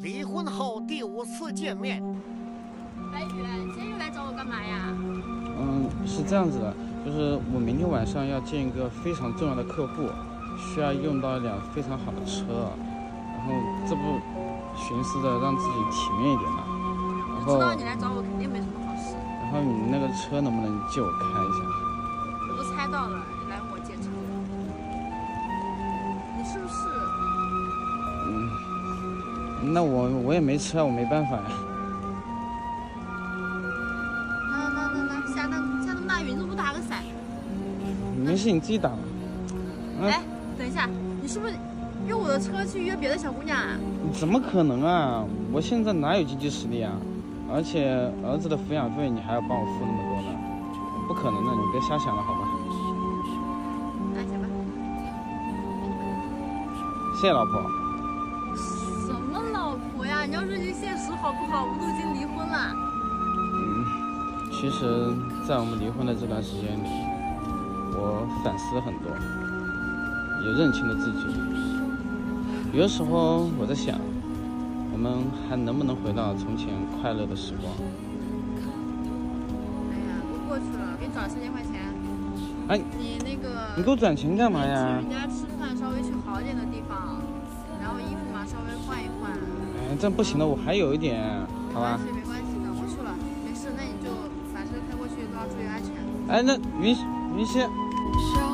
离婚后第五次见面，白宇，你今天又来找我干嘛呀？嗯，是这样子的，就是我明天晚上要见一个非常重要的客户，需要用到一辆非常好的车，然后这不寻思着让自己体面一点嘛。然后，知道你来找我肯定没什么好事。然后你那个车能不能借我开一下？我都猜到了，那我我也没车，我没办法呀。那那那那下那下那么大雨，你怎么不打个伞？没事，你自己打吧。嗯哎，等一下，你是不是用我的车去约别的小姑娘啊？怎么可能啊？我现在哪有经济实力啊？而且儿子的抚养费你还要帮我付那么多呢，不可能的，你别瞎想了，好吧？那行吧。谢谢老婆。好不好？我们都已经离婚了。嗯，其实，在我们离婚的这段时间里，我反思了很多，也认清了自己。有的时候我在想，我们还能不能回到从前快乐的时光？哎呀，都过去了，给你找三千块钱。哎，你那个，你给我转钱干嘛去呀人？家吃哎，这样不行的，我还有一点，好吧？没关系，没关系的，我去了，没事，那你就把车开过去，都要注意安全。哎，那云云溪，想